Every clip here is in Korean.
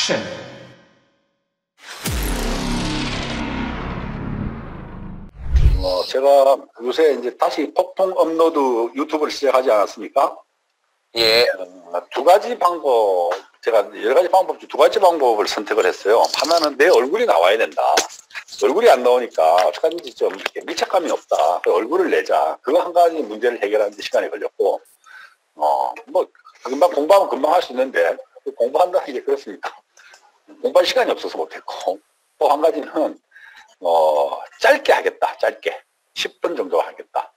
액션! 어, 제가 요새 이제 다시 폭풍 업로드 유튜브를 시작하지 않았습니까? 예. 어, 두 가지 방법, 제가 여러 가지 방법 중 두 가지 방법을 선택을 했어요. 하나는 내 얼굴이 나와야 된다. 얼굴이 안 나오니까 어떡하든지 좀 이렇게 밀착감이 없다. 그 얼굴을 내자. 그거 한 가지 문제를 해결하는 데 시간이 걸렸고, 어, 뭐, 금방 공부하면 금방 할 수 있는데, 그 공부한다는 게 그렇습니까? 공부할 시간이 없어서 못했고, 또 한 가지는, 어, 짧게 하겠다. 짧게. 10분 정도 하겠다.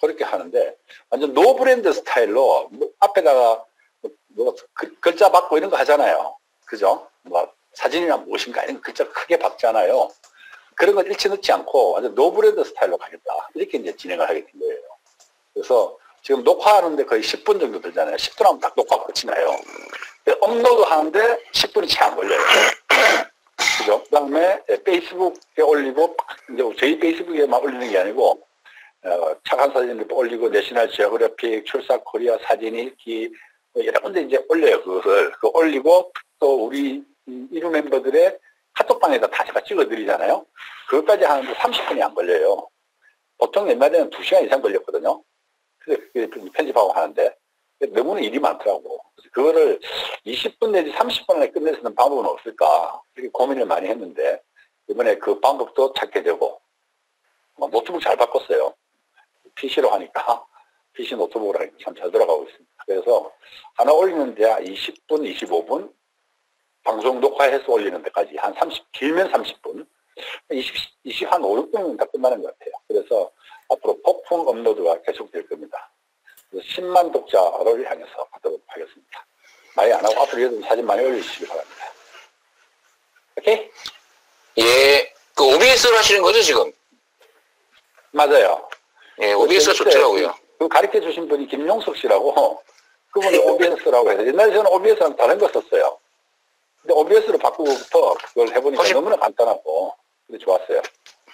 그렇게 하는데, 완전 no brand 스타일로, 뭐 앞에다가, 뭐, 뭐 글- 글자 받고 이런 거 하잖아요. 그죠? 뭐, 사진이나 무엇인가 이런 거 글자 크게 박잖아요. 그런 걸 일체 넣지 않고, 완전 no brand 스타일로 가겠다. 이렇게 이제 진행을 하게 된 거예요. 그래서 지금 녹화하는데 거의 10분 정도 들잖아요. 10분 하면 딱 녹화 끝이 나요. 업로드 하는데 10분이 채 안 걸려요. 그죠? 그 다음에 페이스북에 올리고, 이제 저희 페이스북에만 올리는 게 아니고, 어, 착한 사진을 올리고, 내셔널 지오그래픽, 출사 코리아 사진 읽기, 뭐 여러 군데 이제 올려요, 그것을. 그 올리고, 또 우리 이 이루 멤버들의 카톡방에다 다 제가 찍어드리잖아요. 그것까지 하는데 30분이 안 걸려요. 보통 옛날에는 2시간 이상 걸렸거든요. 편집하고 하는데, 너무나 일이 많더라고. 그거를 20분 내지 30분 안에 끝낼 수 있는 방법은 없을까? 이렇게 고민을 많이 했는데, 이번에 그 방법도 찾게 되고, 뭐 노트북 잘 바꿨어요. PC로 하니까, PC 노트북으로 하니까 참 잘 돌아가고 있습니다. 그래서 하나 올리는 데 20분, 25분, 방송 녹화해서 올리는 데까지 한 30, 길면 30분, 20, 20, 한 5, 6분이면 다 끝나는 것 같아요. 그래서 앞으로 폭풍 업로드가 계속될 겁니다. 그래서 10만 독자를 향해서 하도록 하겠습니다. 많이 안 하고 앞으로 사진 많이 올려주시기 바랍니다. 오케이? 예. 그 OBS로 하시는 거죠, 지금? 맞아요. 예, OBS가 좋더라고요. 그 가르쳐 주신 분이 김용석 씨라고 그분이 OBS라고 해서 옛날에 저는 OBS랑 다른 거 썼어요. 근데 OBS로 바꾸고부터 그걸 해보니까 훨씬- 너무나 간단하고 근데 좋았어요.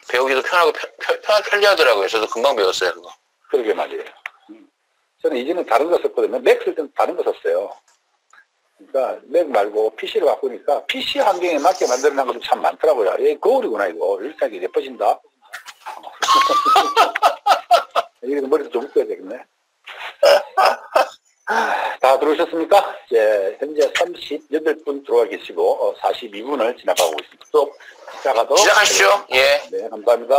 배우기도 편하고 편, 편, 편, 편리하더라고요. 저도 금방 배웠어요, 그거. 그러게 말이에요. 음. 저는 이제는 다른 거 썼거든요. 맥 쓸 때는 다른 거 썼어요. 그러니까 맥 말고 PC를 바꾸니까 PC 환경에 맞게 만들어낸 것도 참 많더라고요. 예, 거울이구나 이거. 이렇게 예뻐진다. 이게 머리도 좀 묶어야 되겠네. 아, 다 들어오셨습니까? 이제 현재 38분 들어와 계시고 어, 42분을 지나가고 있습니다. 또 시작하도록 시작하시죠. 예. 네, 감사합니다.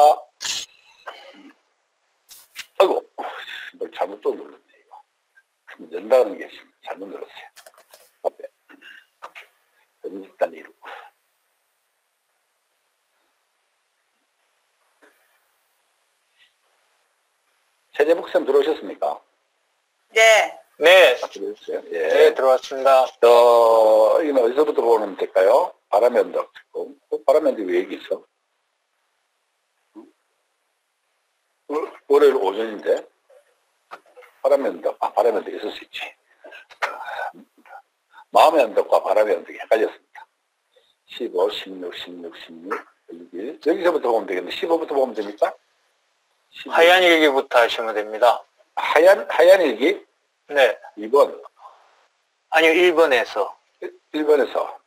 아이고, 뭘 잘못 또 눌렀네, 이거. 연다는 게 잘못 눌렀어요. 앞에. 일단 이루고. 최재복쌤 들어오셨습니까? 네, 네, 들어오셨어요? 예. 네, 들어왔습니다. 어, 이건 어디서부터 보면 될까요? 바람의 언덕. 어, 바람의 언덕이 왜 여기 있어? 월요일 오전인데? 바람의 언덕. 언덕 있을 수 있지. 마음의 언덕과 바람의 언덕이 헷갈렸습니다. 15, 16, 16, 16, 1. 여기서부터 보면 되겠네. 15부터 보면 됩니까? 15. 하얀 일기부터 하시면 됩니다. 하얀, 하얀 일기? 네. 2번. 아니요, 1번에서. 1번에서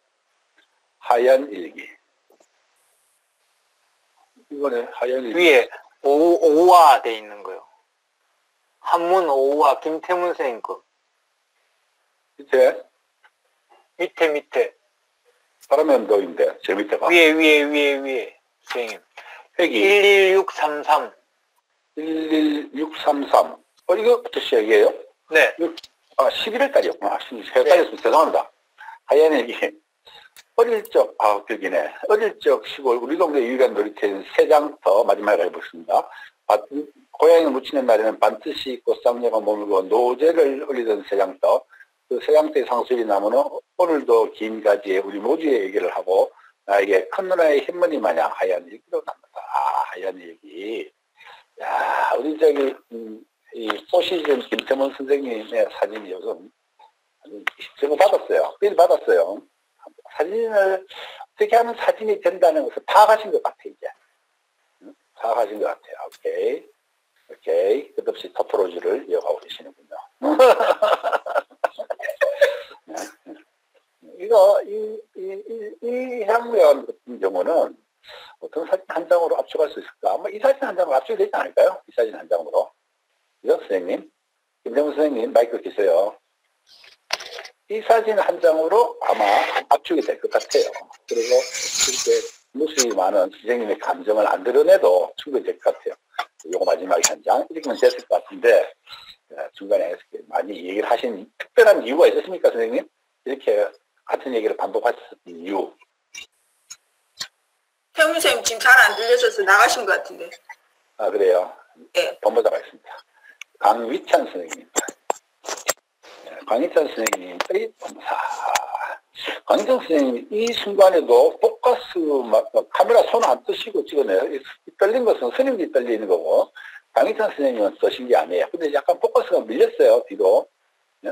하얀 일기. 1번에 하얀 일기. 위에 오, 오와 돼 있는 거요. 한문 오와 김태문 선생님 거. 밑에 밑에, 밑에. 바람의 언덕인데, 제 밑에가. 위에, 위에, 위에, 위에. 선생님. 획이 11633. 11633. 어, 이거부터 시작이에요? 네. 아, 11월 달이었구나. 헷갈렸습니다. 죄송합니다. 하얀 일기. 어릴 적, 아, 기억이네. 어릴 적 시골, 우리 동네 유일한 놀이터인 세장터 마지막에 가보겠습니다. 아, 고양이 묻히는 날에는 반드시 꽃상녀가 머물고 노제를 올리던 세장터. 그 세장터의 상수리 나무는 오늘도 긴 가지에 우리 모두의 얘기를 하고 나에게 큰 누나의 흰머리 마냥 하얀 일기로 남았다. 아, 하얀 일기. 야, 우리 저기, 음, 이 소시즌 김태문 선생님의 사진이 요즘 제가 받았어요. 필 받았어요. 사진을 어떻게 하면 사진이 된다는 것을 파악하신 것 같아 이제. 사악하신 것 같아요. 오케이. 오케이. 끝없이 터프로즈를 이어가고 계시는군요. 네. 이거, 이, 이, 이, 이 향면 같은 경우는 어떤 사진 한 장으로 압축할 수 있을까? 아마 이 사진 한 장으로 압축이 되지 않을까요? 이 사진 한 장으로. 그죠, 선생님? 김정은 선생님, 마이크 끄세요. 이 사진 한 장으로 아마 압축이 될 것 같아요. 그리고 이렇게 무수히 많은 선생님의 감정을 안 드러내도 충분히 될 것 같아요. 요거 마지막에 한 장. 이렇게면 됐을 것 같은데, 어, 중간에 많이 얘기를 하신 특별한 이유가 있었습니까, 선생님? 이렇게 같은 얘기를 반복하셨던 이유. 태훈 선생님 지금 잘 안 들려줘서 나가신 것 같은데. 아, 그래요. 예. 본보자가 있습니다. 강위찬 선생님. 네, 강위찬 선생님의 본사. 강희정 선생님, 이 순간에도 포커스, 막, 막 카메라 손 안 뜨시고 찍어내요. 이 떨린 것은 스님이 떨리는 거고, 강희찬 선생님은 쓰신 게 아니에요. 근데 약간 포커스가 밀렸어요, 뒤로. 네?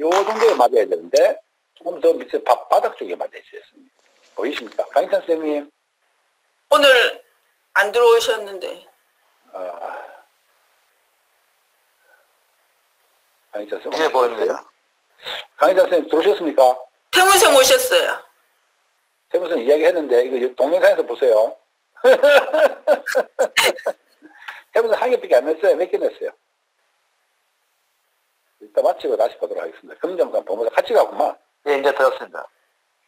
요 정도에 맞아야 되는데, 조금 더 밑에 바, 바닥 쪽에 맞아야 되겠습니다. 보이십니까? 강희찬 선생님, 오늘 안 들어오셨는데. 아, 강희찬 선생님. 이제 보이는데요? 강희찬 선생님 들어오셨습니까? 선생님 오셨어요. 세무선 이야기 했는데, 이거 동영상에서 보세요. 세무선 한 개밖에 안 냈어요. 몇 개 냈어요? 이따 마치고 다시 보도록 하겠습니다. 금정산 법무사 같이 가구만. 예, 이제 들었습니다.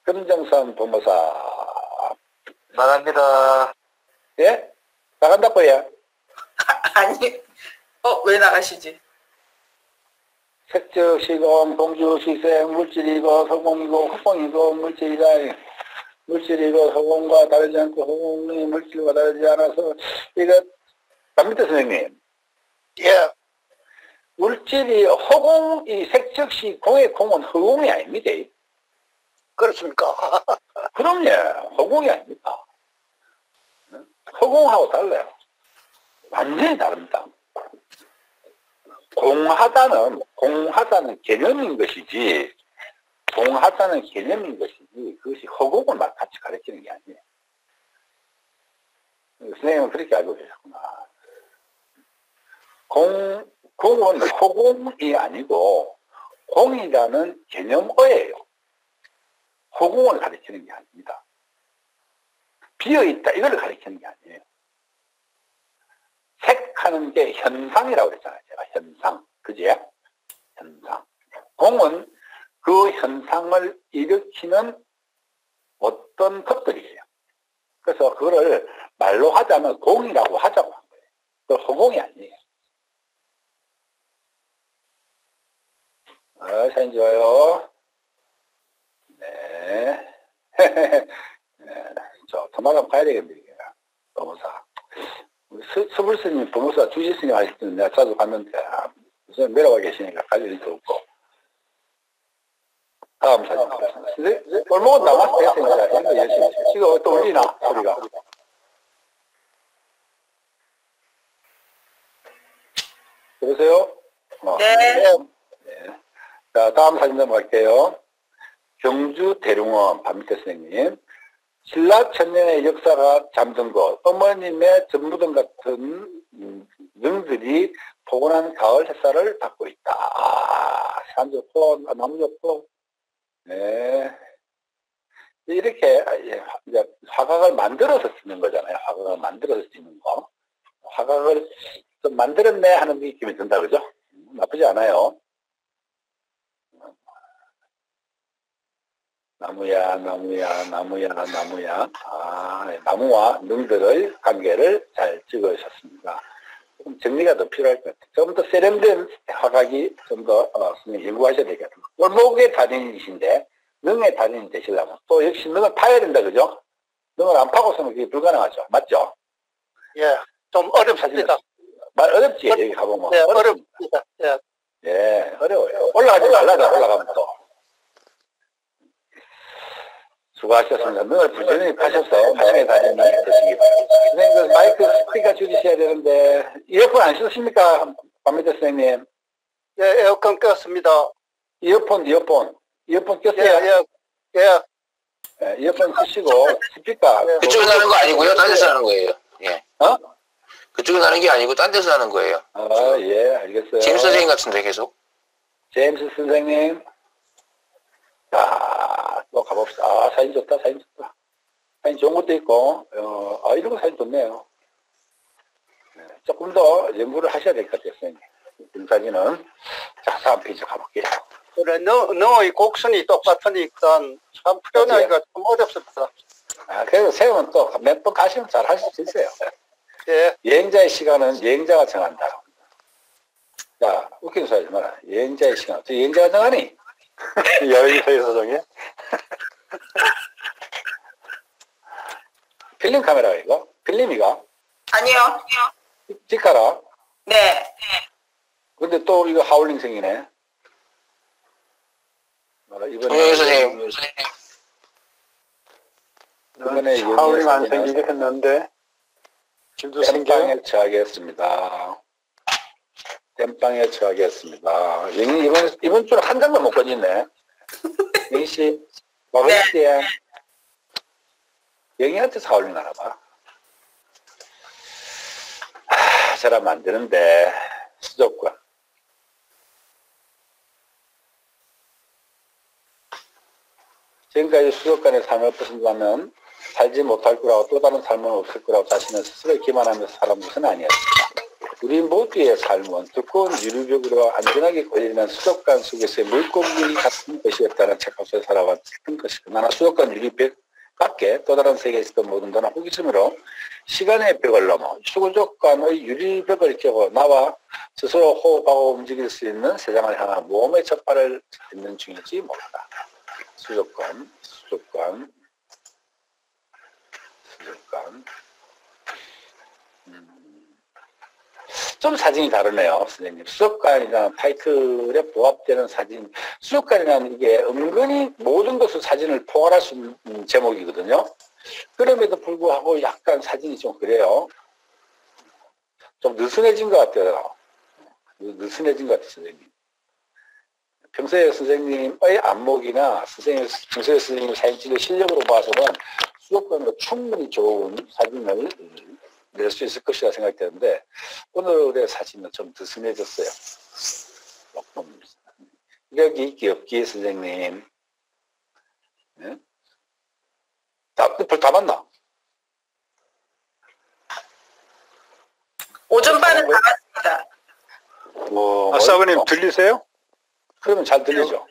금정산 법무사. 나갑니다. 예? 나간다고 예? 아니, 어, 왜 나가시지? 색적, 시공, 동주, 시생, 물질이고, 소공이고, 허공이고, 물질이다. 물질이고, 허공과 다르지 않고, 허공이 물질과 다르지 않아서, 이거, 박미태 선생님. 예. 물질이 허공이 색적시 공의 공은 허공이 아닙니다. 그렇습니까? 그럼요. 허공이 아닙니다. 허공하고 달라요. 완전히 다릅니다. 공하다는, 공하다는 개념인 것이지, 공하다는 개념인 것이 지, 그것이 허공을 막 같이 가르치는 게 아니에요. 선생님은 그렇게 알고 계셨구나. 공, 공은 허공이 아니고, 공이라는 개념어예요. 허공을 가리키는 게 아닙니다. 비어있다, 이걸 가리키는 게 아니에요. 색하는 게 현상이라고 그랬잖아요. 제가 현상. 그지? 현상. 공은 그 현상을 일으키는 어떤 것들이에요. 그래서 그거를 말로 하자면 공이라고 하자고 한 거예요. 그 허공이 아니에요. 아, 사진 좋아요. 네. 네. 저, 토마토 가야 되겠네. 우리 스, 스불스님, 법무사 주지스님 하실 때는 내가 자주 갔는데, 아, 무슨 내려와 계시니까 갈 일도 없고. 다음 사진 보겠습니다. 네, 골목은 남아서 됐으니까, 이런 거 열심히. 지금 또 울리나, 소리가. 여보세요? 어, 네. 네. 자, 다음 사진 넘어갈게요. 경주 대룡원 박미태 선생님. 신라 천년의 역사가 잠든 곳, 어머님의 전무등 같은 음, 능들이 포근한 가을 햇살을 받고 있다. 아, 산 좋고, 나무 좋고, 네. 이렇게 예, 이제 화각을 만들어서 쓰는 거잖아요. 화각을 만들어서 쓰는 거. 화각을 좀 만들었네 하는 느낌이 든다, 그죠? 음, 나쁘지 않아요. 나무야, 나무야, 나무야, 나무야. 아, 나무와 능들의 관계를 잘 찍으셨습니다. 조금 정리가 더 필요할 것 같아요. 좀 더 세련된 화각이 좀 더, 어, 연구하셔야 되겠다. 골목의 달인이신데, 능의 달인이 되시려면 또 역시 능을 파야 된다, 그죠? 능을 안 파고서는 그게 불가능하죠. 맞죠? 예, 좀 어렵습니다. 말 어렵지, 여기 가보면. 네, 어렵습니다. 어렵습니다. 예, 예, 어려워요. 올라가지 말라다, 올라가면 또. 수고하셨습니다. 능을 부지런히 파셔서 나중에 다짐이 되시기 바랍니다. 선생님, 그 마이크 스피커 줄이셔야 되는데, 이어폰 안 쓰십니까? 박미대 선생님. 예, 에어컨 껐습니다. 이어폰, 이어폰. 이어폰 예, 꼈어요? 예, 예, 예, 이어폰 쓰시고, 스피커. 네. 그쪽에 나는 거 아니고요. 딴 데서 나는 거예요. 예. 어? 그쪽에 나는 게 아니고 딴 데서 나는 거예요. 아, 예, 알겠어요. 제임스 선생님 같은데 계속. 제임스 선생님. 자, 또 가봅시다. 아, 사진 좋다, 사진 좋다. 사진 좋은 것도 있고, 어, 아, 이런 거 사진 좋네요. 조금 더 연구를 하셔야 될 것 같아요, 선생님. 등사진은. 자, 다음 페이지 가볼게요. 그래, 너, 너의 곡선이 똑같으니까 참 표현하기가 좀 어렵습니다. 아, 그래서 세우면 또 몇 번 가시면 잘 하실 수 있어요. 예, 여행자의 시간은 여행자가 정한다. 자, 웃긴 소리 하지 마라. 여행자의 시간. 저 여행자가 정하니? 여의도에서 정해? 필름 카메라 이거? 필름이가? 아니요. 찍가라. 네. 근데 또 이거 하울링생이네. 뭐라, 이번에 예, 선생님. 이번에 하울링 안 생기게 했는데 지금도 생겨요? 땜빵에 처하겠습니다. 땜빵에 처하겠습니다. 이번, 이번 주는 한 장도 못 건졌네. 영희 씨, 와보시지. 영희한테 사올링 하나 봐. 하, 저라면 안 되는데, 수족관. 지금까지 수족관의 삶을 벗어나면 살지 못할 거라고 또 다른 삶은 없을 거라고 자신을 스스로 기만하면서 살아온 것은 아니었습니다. 우리 모두의 삶은 두꺼운 유리벽으로 안전하게 걸리는 수족관 속에서의 물고기 같은 것이었다는 책가서 살아왔던 것이고 나는 수족관 유리벽 밖에 또 다른 세계에 있었던 모든 다는 호기심으로 시간의 벽을 넘어 수족관의 유리벽을 깨고 나와 스스로 호흡하고 움직일 수 있는 세상을 향한 모험의 첫 발을 딛는 중일지 모른다. 수족관, 수족관, 수족관. 좀 사진이 다르네요, 선생님. 수족관이라는 타이틀에 부합되는 사진. 수족관이라는 이게 은근히 모든 것을 사진을 포괄할 수 있는 제목이거든요. 그럼에도 불구하고 약간 사진이 좀 그래요. 좀 느슨해진 것 같아요. 느슨해진 것 같아요, 선생님. 평소에 선생님의 안목이나 선생님, 평소에 선생님 사진 찍는 실력으로 봐서는 수족관으로 충분히 좋은 사진을 낼 수 있을 것이라 생각되는데 오늘의 사진은 좀 느슨해졌어요. 조금 여기 귀엽기 선생님. 네? 다, 벌다 봤나? 오전반은 다 봤습니다. 뭐, 아, 사부님 뭐, 들리세요? 그러면 잘 들리죠?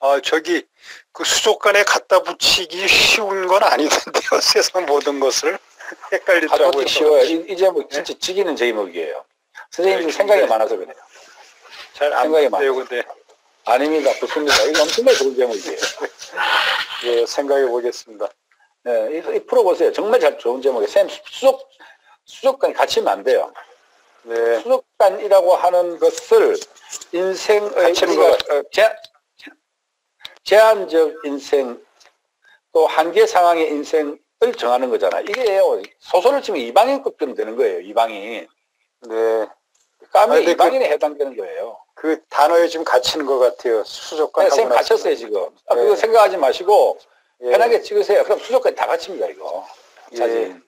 아, 저기 그 수족관에 갖다 붙이기 쉬운 건 아니던데요. 세상 모든 것을 헷갈리더라고요. 하도 쉬워요. 이, 이 제목 진짜 지기는 제목이에요. 선생님들 네, 생각이 근데- 많아서 그래요. 잘안 생각이 돼요, 근데 아닙니다. 좋습니다. 이거 엄청나게 좋은 제목이에요. 예, 생각해 보겠습니다. 네, 이, 이 풀어보세요. 정말 잘 좋은 제목이에요. 쌤, 수족, 수족관이 갇히면 안 돼요. 네, 수족관이라고 하는 것을 인생의 우리가 거. 어, 제, 제한적 인생 또 한계 상황의 인생 을 정하는 거잖아. 이게요. 소설을 치면 이방인급쯤 되는 거예요. 이방인. 네. 까메 아니, 근데 이방인에 해당되는 거예요. 그 단어에 지금 갇히는 것 같아요. 수족관 네, 나서. 갇혔어요, 지금. 아, 네. 그거 생각하지 마시고 예, 편하게 찍으세요. 그럼 수족관이 다 갇힙니다, 이거. 예. 사진.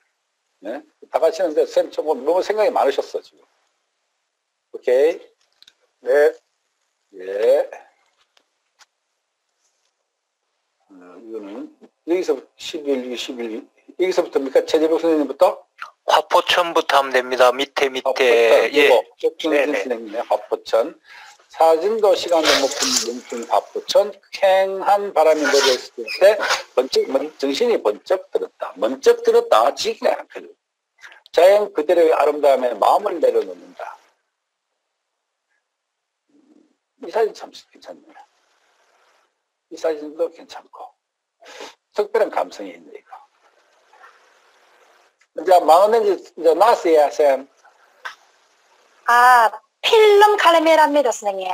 네? 다 갇히는데 쌤 조금 너무 생각이 많으셨어, 지금. 오케이. 네, 예. 어, 이거는 여기서 11, 11, 여기서부터입니까? 최재복 선생님부터? 화포천부터 하면 됩니다. 밑에 아, 밑에 예. 네네. 선생님의 화포천. 사진도 시간도 높은 뭉뚱 화포천. 캥한 바람이 몰려있을 때 번쩍, 먼- 정신이 번쩍 들었다. 번쩍 들었다. 지기가 않거든. 자연 그대로의 아름다움에 마음을 내려놓는다. 이 사진 참 괜찮네요. 이 사진도 괜찮고. 특별한 감성이 있네, 이거. 이제 망원렌즈 이제 나왔어요, 쌤. 아, 필름 카메라입니다, 선생님.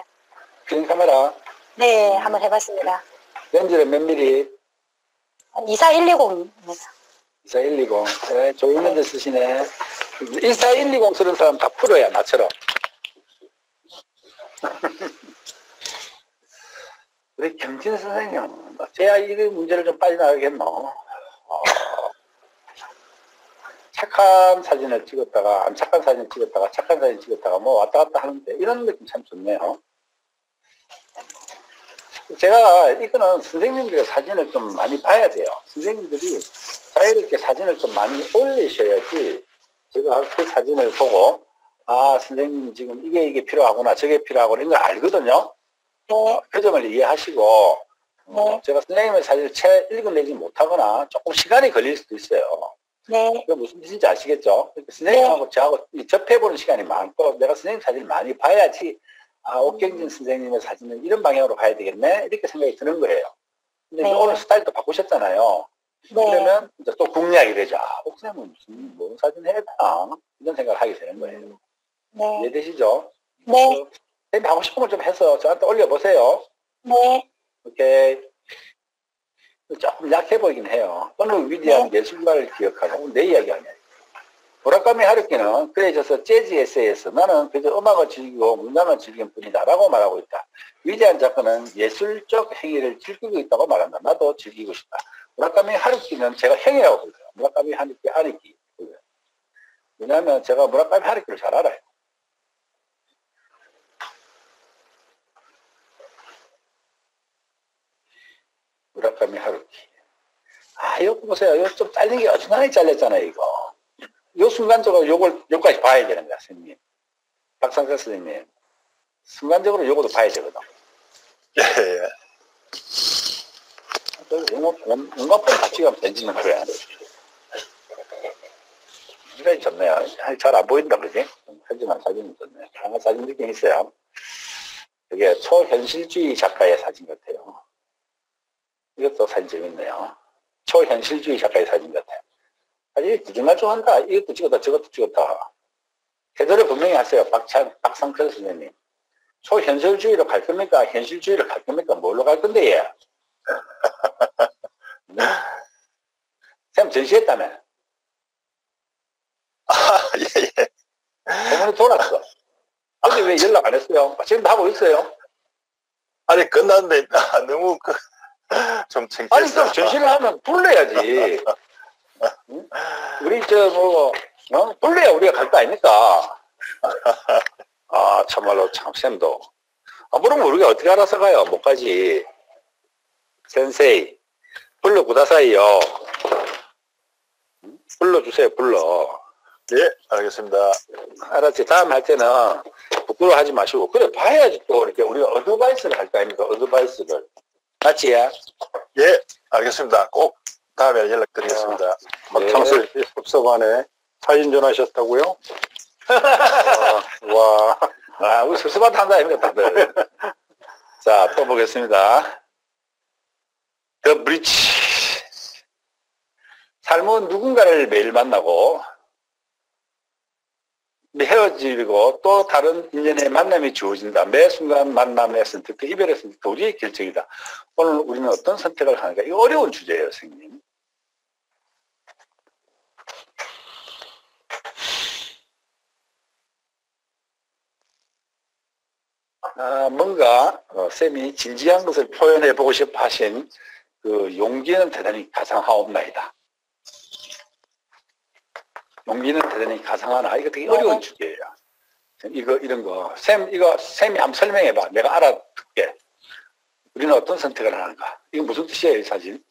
필름 카메라. 네, 한번 해봤습니다. 렌즈는 몇 미리? 24120입니다. 24120. 네, 좋은 렌즈 쓰시네. 14120 쓰는 사람 다 프로야, 나처럼. 우리 경진 선생님, 제가 이 문제를 좀 빠져나가겠노. 어, 착한 사진을 찍었다가, 안 착한 사진 찍었다가, 착한 사진 찍었다가, 뭐 왔다 갔다 하는데, 이런 느낌 참 좋네요. 제가, 이거는 선생님들의 사진을 좀 많이 봐야 돼요. 선생님들이 자유롭게 사진을 좀 많이 올리셔야지 제가 그 사진을 보고 아 선생님 지금 이게 이게 필요하구나 저게 필요하구나 이런 걸 알거든요. 네, 그 점을 이해하시고 어, 네. 제가 선생님의 사진을 채 읽어내지 못하거나 조금 시간이 걸릴 수도 있어요. 네, 그게 무슨 뜻인지 아시겠죠? 그러니까 선생님하고 저하고 이 접해보는 시간이 많고 내가 선생님 사진을 많이 봐야지 아 옥경진 선생님의 사진은 이런 방향으로 가야 되겠네 이렇게 생각이 드는 거예요. 근데 이제 네. 오늘 스타일도 바꾸셨잖아요. 네, 그러면 이제 또 궁리하게 되죠. 아, 옥쌤은 무슨 뭐 사진 해야 되나 이런 생각을 하게 되는 거예요. 네, 이해되시죠? 네, 그 선생님 하고 싶은 걸 좀 해서 저한테 올려보세요. 네, 오케이. 조금 약해 보이긴 해요. 오늘 위대한 예술가를 기억하고 내 이야기 아니야. 무라카미 하루키는 그래져서 재즈 에세이에서 나는 그저 음악을 즐기고 문장을 즐긴 뿐이다라고 말하고 있다. 위대한 작가는 예술적 행위를 즐기고 있다고 말한다. 나도 즐기고 싶다. 무라카미 하루키는 제가 행위라고 불러요. 무라카미 하루키. 불러요. 왜냐하면 제가 무라카미 하루키를 잘 알아요. 무라카미 하루키. 아, 이거 보세요. 이거 좀 잘린 게 어중간하게 잘렸잖아요, 이거. 요 순간적으로 요걸, 요까지 봐야 되는 거야, 선생님. 박상철 선생님. 순간적으로 요것도 봐야 되거든. 예, 예. 번 같이 가면 던지는 거야. 굉장히 좋네요. 잘 안 보인다, 그지? 하지만 사진은 좋네. 다양한 사진 느낌 있어요. 이게 초현실주의 작가의 사진 같아요. 이것도 사진 재밌네요. 초현실주의 작가의 사진 같아요. 아니, 구중말중한다. 이것도 찍었다, 저것도 찍었다. 해설을 분명히 하세요. 박찬, 박상철 선생님. 초현실주의로 갈 겁니까? 현실주의로 갈 겁니까? 뭘로 갈 건데, 얘? 네? 쌤 전시했다며. 예, 예. 소문이 돌았어. 근데 왜 연락 안 했어요? 아, 지금도 하고 있어요. 아니, 끝났는데, 아, 너무, 그, 좀 아니, 창피했어요. 그럼 전시를 하면 불러야지. 응? 우리, 저, 뭐, 어? 불러야 우리가 갈 거 아닙니까? 아, 참말로, 참, 쌤도. 아, 모르면 우리가 어떻게 알아서 가요? 못 가지. 센세이. 불러 구다사이요. 응? 불러주세요, 불러. 예, 알겠습니다. 알았지. 다음 할 때는 부끄러워하지 마시고. 그래, 봐야지 또 이렇게 우리가 어드바이스를 할 거 아닙니까? 어드바이스를. 맞지? 야? 예, 알겠습니다. 꼭 다음에 연락드리겠습니다. 박창슬 섭섭하네. 사진 전하셨다고요? 와. 아, 우리 섭섭하다 한다, 아닙니까, 다들. 자, 또 보겠습니다. 더 브리치. 삶은 누군가를 매일 만나고, 헤어지고 또 다른 인연의 만남이 주어진다. 매 순간 만남의 선택, 이별의 선택, 우리의 결정이다. 오늘 우리는 어떤 선택을 하는가? 이거 어려운 주제예요, 선생님. 아, 뭔가 어, 쌤이 진지한 것을 표현해 보고 싶어 하신 그 용기는 대단히 가상하옵나이다. 용기는 대단히 가상하나 이거 되게 어려운 네. 주제예요. 이거 이런 거 쌤 이거 쌤이 한번 설명해 봐. 내가 알아듣게. 우리는 어떤 선택을 하는가? 이거 무슨 뜻이에요, 이 사진?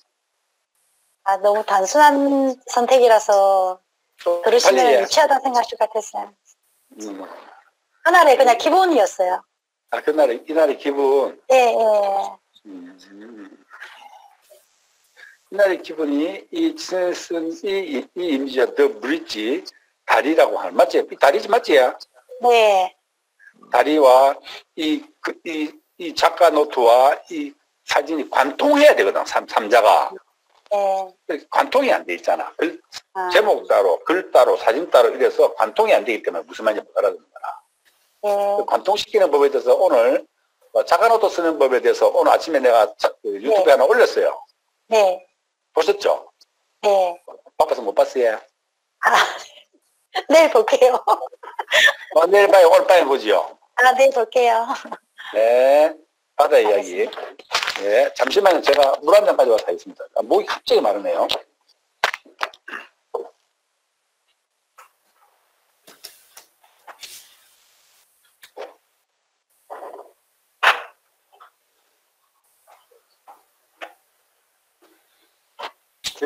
아, 너무 단순한 선택이라서 좀 들으시면. 유치하다 생각하실 것 같았어요. 음. 하나의 그냥 기본이었어요. 아, 그날의 이날의 기분. 예, 예. 음. 이날의 기분이 이 쓴, 이, 이, 이 이미지야, 더 브릿지, 다리라고 하는, 맞지? 이 다리지, 맞지? 네, 다리와 이, 그, 이, 이 작가 노트와 이 사진이 관통해야 되거든, 삼, 삼자가. 예. 관통이 안 돼 있잖아. 글, 아, 제목 따로, 글 따로, 사진 따로 이래서 관통이 안 되기 때문에 무슨 말인지 못 알아듣는 거야. 예. 관통시키는 법에 대해서 오늘 어, 작가 노트 쓰는 법에 대해서 오늘 아침에 내가 자- 그 유튜브에 네. 하나 올렸어요. 네, 보셨죠? 네. 바빠서 못 봤어요. 아, 내일 볼게요. 어, 내일 봐요. 오늘 밤에 보지요. 아, 내일 볼게요. 네. 바다 이야기. 네. 잠시만요. 제가 물 한 잔 가져와서 하겠습니다. 아, 목이 갑자기 마르네요.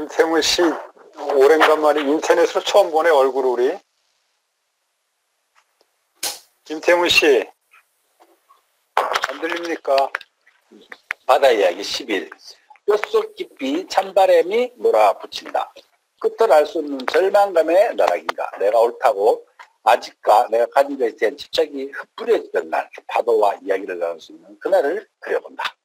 김태문 씨, 오랜간만에 인터넷으로 처음 보네, 얼굴 우리. 김태문 씨. 안 들립니까? 바다 이야기 10일. 뼛속 깊이 찬바람이 몰아붙인다. 끝을 알 수 없는 절망감의 나락인가. 내가 옳다고 아직까 내가 가진 것에 대한 집착이 흩뿌려지던 날 파도와 이야기를 나눌 수 있는 그날을 그려본다.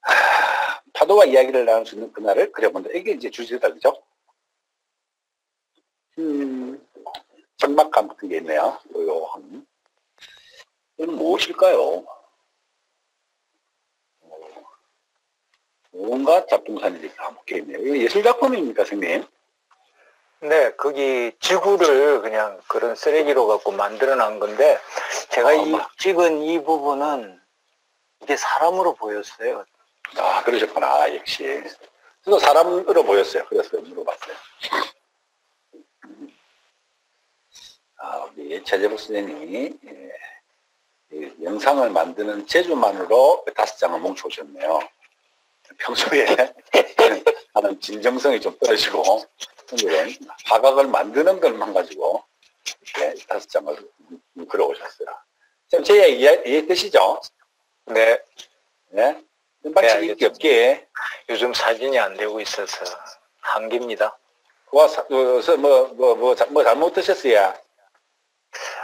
하, 파도와 이야기를 나눌 수 있는 그날을 그려본다. 이게 이제 주제다, 그죠? 음, 적막감 같은 게 있네요. 요한. 이건 무엇일까요? 온갖 잡동사니들이 다 묶여 있네요. 이거 예술작품입니까, 선생님? 네, 거기 지구를 그냥 그런 쓰레기로 갖고 만들어 놓은 건데, 제가 아, 이 뭐. 찍은 이 부분은 이게 사람으로 보였어요. 아, 그러셨구나, 역시. 저도 사람으로 보였어요. 그래서 물어봤어요. 아, 우리 최재복 선생님이, 예, 이 영상을 만드는 재주만으로 다섯 장을 뭉쳐오셨네요. 평소에 하는 진정성이 좀 떨어지고, 오늘은 화각을 만드는 것만 가지고, 이렇게 다섯 장을 그려오셨어요. 지금 제 이야기 이해, 이해되시죠? 네, 네? 인기 없게, 요즘 사진이 안 되고 있어서 한계입니다. 와, 사- 어, 서 뭐, 뭐, 뭐, 자- 뭐 잘못 드셨어요?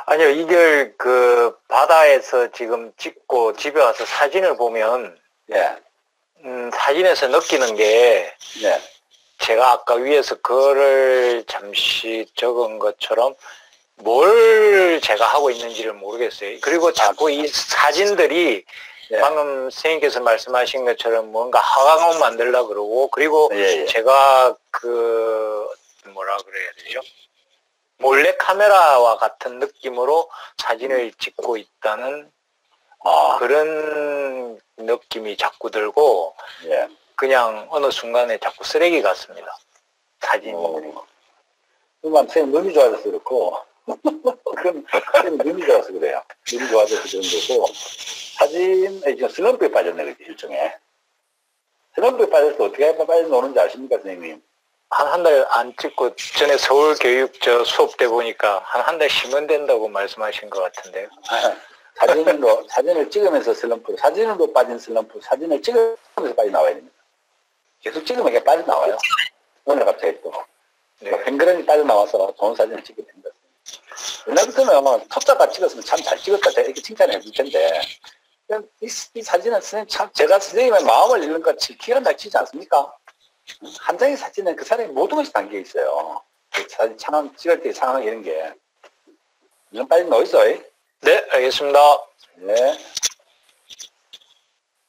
아니요, 이걸 그 바다에서 지금 찍고 집에 와서 사진을 보면, 예, 음, 사진에서 느끼는 게 네. 제가 아까 위에서 글을 잠시 적은 것처럼 뭘 제가 하고 있는지를 모르겠어요. 그리고 자꾸 이 사진들이 예. 방금 선생님께서 말씀하신 것처럼 뭔가 화강을 만들라 그러고 그리고 예, 예. 제가 그 뭐라 그래야 되죠? 몰래 카메라와 같은 느낌으로 사진을 찍고 있다는 아, 그런 느낌이 자꾸 들고 예. 그냥 어느 순간에 자꾸 쓰레기 같습니다. 사진이. 어, 그만 선생님 눈이 좋아져서 그렇고, 그건 눈이 좋아서 그래요. 눈이 좋아져서 그런 거고, 사진에 지금 슬럼프에 빠졌네, 그지, 일종에. 슬럼프에 빠져서 어떻게 하면 빠져나오는지 아십니까, 선생님? 한 한 달 안 찍고 전에 서울 교육 저 수업 때 보니까 한 한 달 쉬면 된다고 말씀하신 것 같은데요. 사진으로, 사진을 찍으면서 슬럼프, 사진으로 빠진 슬럼프, 사진을 찍으면서 빠져나와야 됩니다. 계속 찍으면 이게 빠져나와요. 오늘 갑자기 또. 네. 뱅그런이 빠져나와서 좋은 사진을 찍게 됩니다. 옛날부터는 토자가 찍었으면 참 잘 찍었다 이렇게 칭찬해 줄 텐데 이, 이 사진은 선생님 참 제가 선생님의 마음을 읽는 것 같이 기가 막히지 않습니까? 한 장의 사진은 그 사람의 모든 것이 담겨 있어요. 그 사진 상황 찍을 때 상황 이런 게 이런 빨리 넣어 있어. 이? 네, 알겠습니다. 네.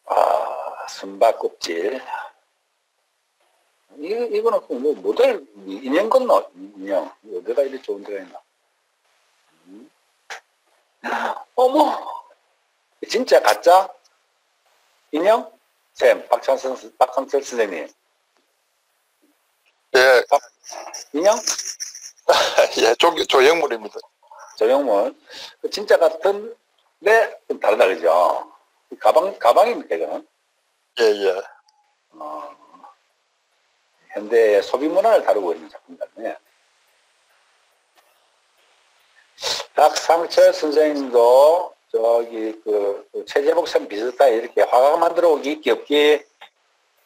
아, 껍질. 이, 이거는 그 뭐, 모델, 인형 건너, 인형. 어디가 이렇게 좋은 데가 있나. 음. 어머! 진짜 가짜? 인형? 쌤, 박창선, 박창철 선생님. 예, 인형? 예, 조, 조형물입니다. 조형물. 그 진짜 같은, 데, 좀 다르다, 그죠? 가방, 가방입니까, 이거는? 예, 예. 어, 현대의 소비 문화를 다루고 있는 작품 같네요. 박상철 선생님도 저기 그, 그 최재복 선 비슷하게 이렇게 화각 만들어 오기 귀엽게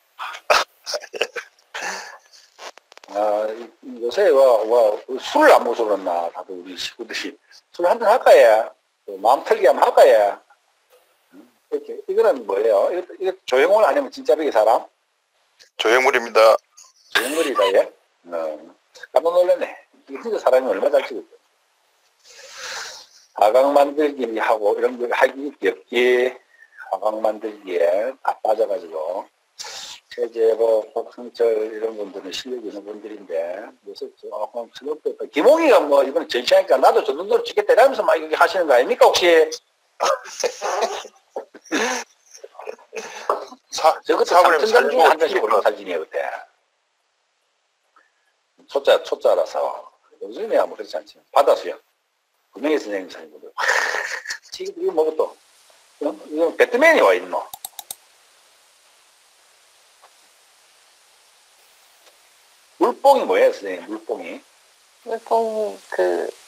아, 이- 요새 와, 와, 술을 안 먹어서 그렇나 다들 우리 식구들이 술 한잔 할까 해 마음 털기 한번 할까 해 이렇게 이거는 뭐예요? 이거, 이거 조형물 아니면 진짜 베개 사람? 조형물입니다. 조형물이다 얘? 어, 깜짝 놀랐네 이거 진짜 사람이 얼마나 잘 찍었어 화강 만들기 하고 이런 거 하기 귀엽게 화강 만들기에 다 빠져가지고. 최재복, 박승철 이런 분들은 실력 있는 분들인데 요새 조금 슬럼프 김홍희가 뭐 이번에 전시하니까 나도 저 정도로 찍겠다 이러면서 막 이렇게 하시는 거 아닙니까 혹시? 사, 저것도 사부님 삼천장 중에 사진 한 장씩 올린 사진이에요 그때. 초짜 초짜라서. 요즘에야 뭐 그렇지 않지. 바다수요 구명희 선생님 사진보다 지금 이거 뭐고 또 어? 이거 배트맨이 와 있노 물뽕이 뭐예요 선생님 물뽕이 물뽕 그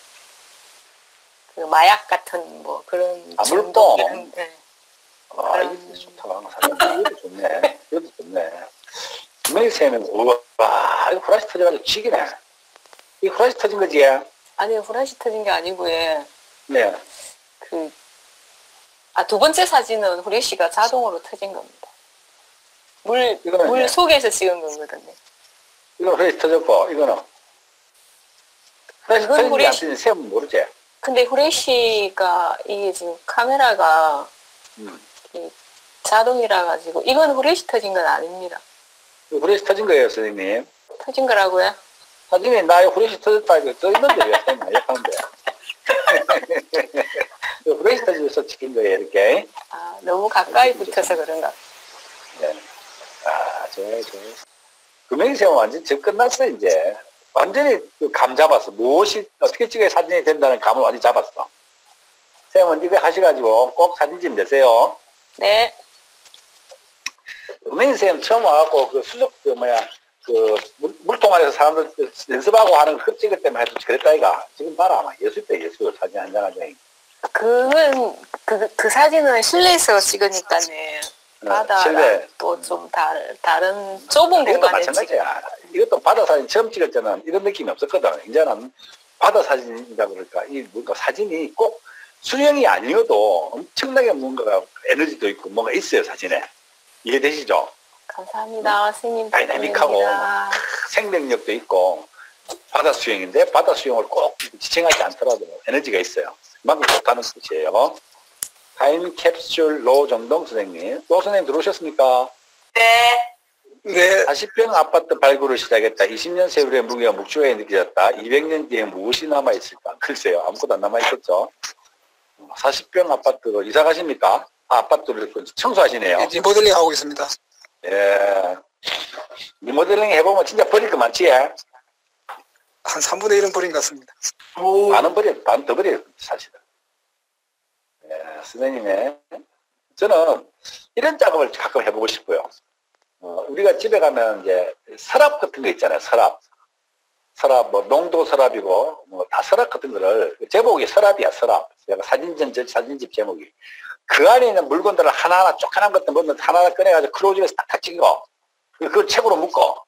그 마약 같은 뭐 그런 아, 물범. 이런, 네. 아, 이거 좋다. 사진 이것도 좋네. 이것도 좋네. 분명히 쌤은, 우와, 이거 후라시 터져가지고 지기네. 이 후라시 터진 거지? 아니 후라시 터진 게 아니고 예. 네. 그, 아, 두 번째 사진은 후레 씨가 자동으로 터진 겁니다. 물, 이거는 물 네. 속에서 찍은 거거든요. 이건 후라시 터졌고, 이거는. 이건 터진 게 후레쉬- 쌤은 모르지? 근데 후레 씨가 이게 지금 카메라가 음. 이 자동이라 가지고, 이건 후레 씨 터진 건 아닙니다. 이거 후레시 터진 거예요, 선생님. 터진 거라고요? 사진에 나의 후레시 터졌다, 이거 써있는데 왜 쌤이 약하는데. 후레시 터져서 찍힌 거예요, 이렇게. 아, 너무 가까이 붙어서 그런가. 네. 아, 좋아요, 좋아요. 금행쌤은 완전 집 끝났어, 이제. 완전히 그 감 잡았어. 무엇이, 어떻게 찍어야 사진이 된다는 감을 완전히 잡았어. 쌤은 이거 하셔가지고 꼭 사진 좀 내세요. 네. 은행 쌤 처음 와갖고 그 수족, 그 뭐야, 그 물, 물통 안에서 사람들 연습하고 하는 그 찍을 때만 해도 그랬다, 이가. 지금 봐라, 막 예술대 예술 사진 한 장 한 장이. 그건, 그, 그 사진은 실내에서 찍으니까는 어, 바다랑 실내. 또좀 다른 좁은 이것도 공간에 마찬가지야. 이것도 바다 사진 처음 찍을 때는 이런 느낌이 없었거든. 이제는 바다 사진이다 그럴까. 이 뭔가 사진이 꼭 수영이 아니어도 엄청나게 뭔가 에너지도 있고 뭔가 있어요, 사진에. 이해되시죠? 감사합니다. 스님. 다이나믹하고 덕분입니다. 생명력도 있고 바다 수영인데 바다 수영을 꼭 지칭하지 않더라도 에너지가 있어요. 그만큼 좋다는 뜻이에요. 타임캡슐 로정동 선생님. 로 선생님 들어오셨습니까? 네. 네, 40평 아파트 발굴을 시작했다. 20년 세월의 무게가 묵직하게 느껴졌다. 200년 뒤에 무엇이 남아있을까? 글쎄요. 아무것도 안 남아있겠죠. 40평 아파트로 이사 가십니까? 아, 아파트를 청소하시네요. 리모델링 하고 있습니다. 예. 리모델링 해보면 진짜 버릴 거 많지? 예? 한 3분의 1은 버린 것 같습니다. 반은 버려, 반 더 버려요, 사실은. 예, 선생님의, 저는 이런 작업을 가끔 해보고 싶고요. 어, 우리가 집에 가면 이제 서랍 같은 거 있잖아요, 서랍. 서랍, 뭐, 농도 서랍이고, 뭐, 다 서랍 같은 거를, 제목이 서랍이야, 서랍. 사진전, 저 사진집 제목이. 그 안에 있는 물건들을 하나하나 쪼깐한 것들 뭐는 하나하나 꺼내가지고 크로즈에서 딱딱 찍어. 그걸 책으로 묶어.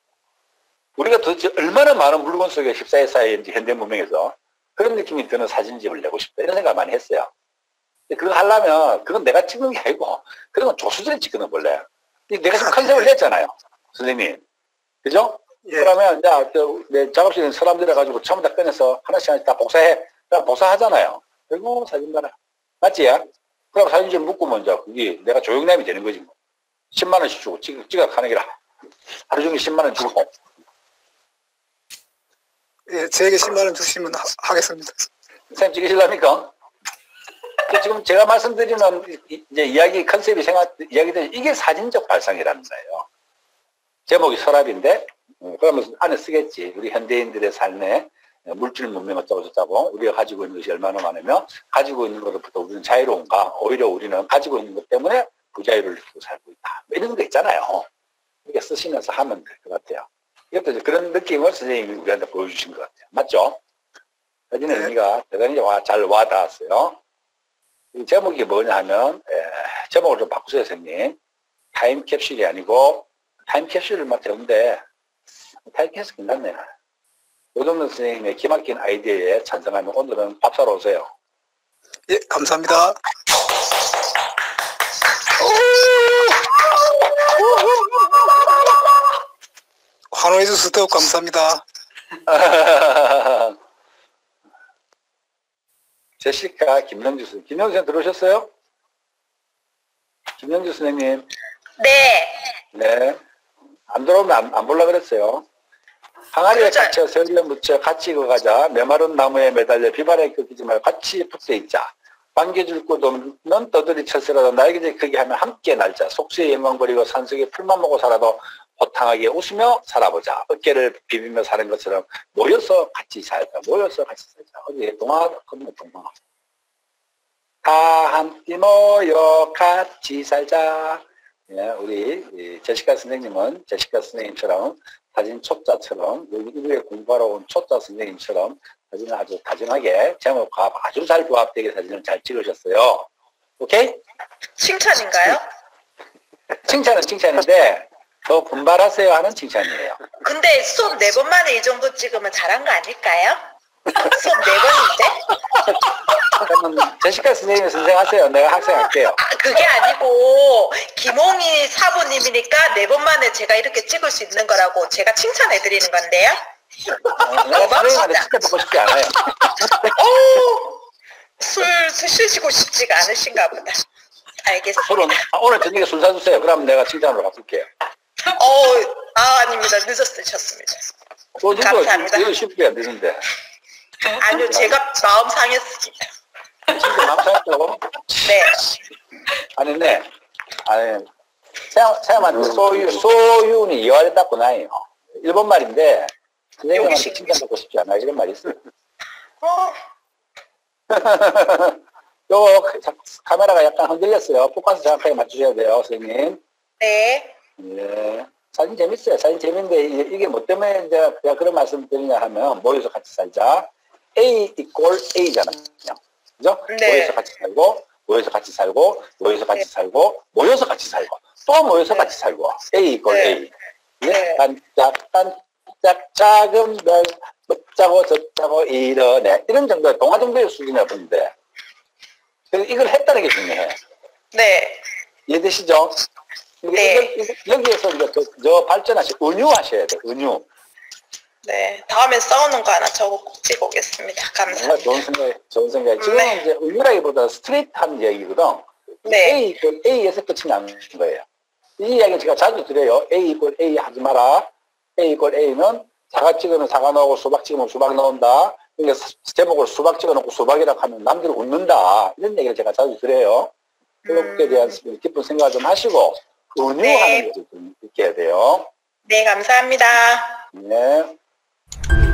우리가 도대체 얼마나 많은 물건 속에 휩싸여 있는지 현대 문명에서 그런 느낌이 드는 사진집을 내고 싶다. 이런 생각을 많이 했어요. 근데 그거 하려면 그건 내가 찍는 게 아니고 그런 건 조수들이 찍거든, 원래. 내가 지금 컨셉을 냈잖아요. 선생님. 그죠? 예. 그러면 야, 저, 내 작업실에 있는 사람들 해가지고 처음 다 꺼내서 하나씩 하나씩 다 복사해. 복사하잖아요. 그리고 사진 봐라. 맞지? 그럼 사진 좀 묶으면 이제 그게 내가 조용남이 되는 거지 뭐. 10만 원씩 주고 찍, 찍어 가는 게라. 하루 종일 10만 원 주고. 예, 제게 10만 원 주시면 하, 하겠습니다. 선생님 찍으실랍니까? 그 지금 제가 말씀드리는 이- 이제 이야기 컨셉이 생각, 이야기들 이게 사진적 발상이라는 거예요. 제목이 서랍인데, 음, 그러면 안에 쓰겠지. 우리 현대인들의 삶에 물질 문명 어쩌고 저쩌고 우리가 가지고 있는 것이 얼마나 많으며 가지고 있는 것부터 우리는 자유로운가 오히려 우리는 가지고 있는 것 때문에 부자유를 느끼고 살고 있다. 뭐 이런 거 있잖아요. 이렇게 쓰시면서 하면 될 것 같아요. 이것도 그런 느낌을 선생님이 우리한테 보여주신 것 같아요. 맞죠? 사진의 네. 의미가 대단히 와, 잘 와닿았어요. 이 제목이 뭐냐 하면, 에, 제목을 좀 바꾸세요, 선생님. 타임캡슐이 아니고, 타임캡슐을 맡았는데, 타임캡슐 괜찮네요. 노정근 선생님의 기막힌 아이디어에 찬성하면 오늘은 밥 사러 오세요. 예, 감사합니다. 환호해 주셔서 더욱 감사합니다. 제시카 김영주 선생님. 김영주 선생님 들어오셨어요? 김영주 선생님. 네. 네. 안 들어오면 안, 안 볼라 그랬어요. 항아리에 그렇죠. 갇혀 세월에 묻혀 같이 익어가자 메마른 나무에 매달려 비바람에 꺾이지 말고 같이 붙어 있자. 반겨줄 곳 없는 떠들이 철새라도 날개질 크게 하면 함께 날자. 속수에 영광 버리고 산속에 풀만 먹고 살아도 호탕하게 웃으며 살아보자. 어깨를 비비며 사는 것처럼 모여서 같이 살자. 모여서 같이 살자. 어디 동화 건너 동화. 다 함께 모여 같이 살자. 예, 우리 이 제시카 선생님은 제시카 선생님처럼 사진 초짜처럼 여기 일부에 공부하러 온 초짜 선생님처럼 사진을 아주 다정하게 제목과 아주 잘 부합되게 사진을 잘 찍으셨어요. 오케이? 칭찬인가요? 칭찬은 칭찬인데 더 분발하세요 하는 칭찬이에요. 근데 수업 네 번 만에 이 정도 찍으면 잘한 거 아닐까요? 수업 네 번인데? 제시카 선생님 선생하세요. 내가 학생 할게요. 아, 그게 아니고 김홍희 사부님이니까 네 번 만에 제가 이렇게 찍을 수 있는 거라고 제가 칭찬해 드리는 건데요. 어, 내가 선생님한테 칭찬 받고 싶지 않아요. 오, 술 드시고 싶지가 않으신가 보다. 알겠습니다. 술은 아, 오늘 저녁에 술 사주세요. 그럼 내가 칭찬으로 바꿀게요. 어, 아, 아닙니다. 늦었으셨습니다. 소주도 감사합니다. 쉽게 안 되는데. 아니요, 제가 마음 상했습니다. 지금 남살도 네. 아니 네. 아니 생각만 소유 소유는 이와를 닦고 나요. 어, 일본 말인데 선생님한테 칭찬받고 싶지 않아요? 이런 말이 있어요. 어? 요 그, 카메라가 약간 흔들렸어요. 포커스 정확하게 맞추셔야 돼요, 선생님. 네. 예. 사진 재밌어요. 사진 재밌는데 이게 뭐 때문에 이제 그런 말씀 드리냐 하면 모여서 같이 살자. A equal A잖아요. 그죠? 네. 모여서 같이 살고, 모여서 같이 살고, 모여서 같이 네. 살고, 모여서 같이 살고, 또 모여서 네. 같이 살고. A 이꼴 네. A. 예? 네. 반짝, 반짝, 작은 별, 멋자고 저자고 이러네. 이런 정도의 동화 정도의 수준이라 보는데. 그래서 이걸 했다는 게 중요해. 네. 이해되시죠? 네. 이걸- 이걸- 여기에서 이제 저, 저 발전하시, 은유하셔야 돼, 은유. 네. 다음엔 싸우는 거 하나 적어 꼭 찍어 오겠습니다. 정말 감사합니다. 좋은 생각, 좋은 생각. 지금은 네. 이제 은유라기보다 스트레이트한 이야기거든. 네. A equal A에서 끝이 나는 거예요. 이 이야기를 제가 자주 드려요. A equal A 하지 마라. A equal A는 사과 찍으면 사과 나오고 수박 찍으면 수박 나온다. 그러니까 스- 제목을 수박 찍어놓고 수박이라고 하면 남들 웃는다. 이런 얘기를 제가 자주 드려요. 그것에 음. 대한 깊은 생각을 좀 하시고, 은유하는 네. 것을 좀 해야 돼요. 네, 감사합니다. 네. you